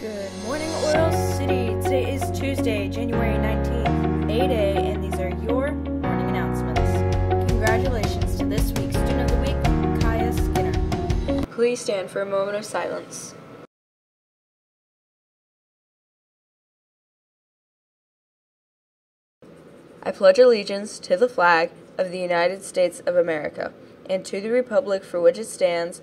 Good morning, Oil City. Today is Tuesday, January 19th, 8 a, and these are your morning announcements. Congratulations to this week's Student of the Week, Kaya Skinner. Please stand for a moment of silence. I pledge allegiance to the flag of the United States of America and to the republic for which it stands,